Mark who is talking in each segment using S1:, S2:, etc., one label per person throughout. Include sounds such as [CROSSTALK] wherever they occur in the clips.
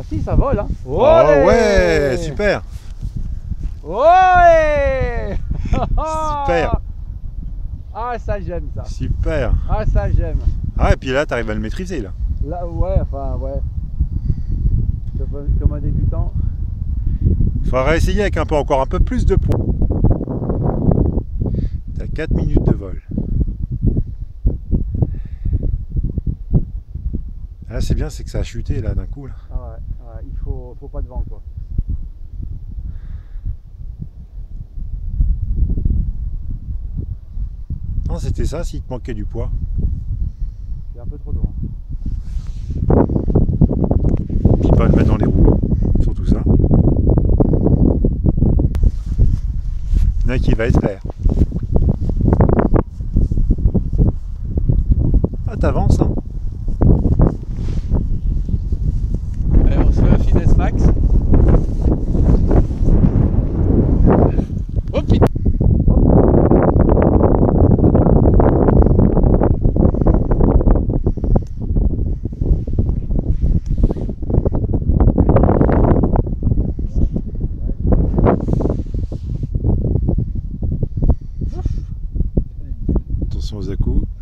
S1: Hein.
S2: Oh ouais, super
S1: Ouais [LAUGHS]
S2: Super [LAUGHS]
S1: Ah ça j'aime ça.
S2: Super
S1: Ah ça j'aime.
S2: Ah et puis là t'arrives à le maîtriser là.
S1: Là ouais, enfin ouais. Comme, un débutant.
S2: Faudra essayer avec un peu encore un peu plus de poids. T'as 4 minutes de vol. Là c'est bien, c'est que ça a chuté là d'un coup là.
S1: Ah ouais, il faut, faut pas de vent quoi.
S2: Non c'était ça s'il te manquait du poids.
S1: A un peu trop de vent.
S2: Puis pas le mettre dans les rouleaux, surtout ça. Il y en a qui va être vert. Ah t'avances hein
S1: max. Oh
S2: Attention aux.
S1: Tu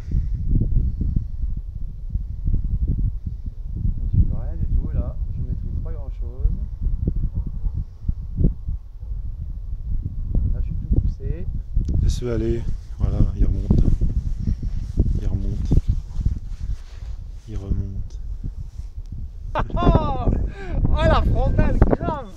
S2: laisse-le aller. Voilà, il remonte. Il remonte. Il remonte. [LAUGHS]
S1: oh la frontale, grave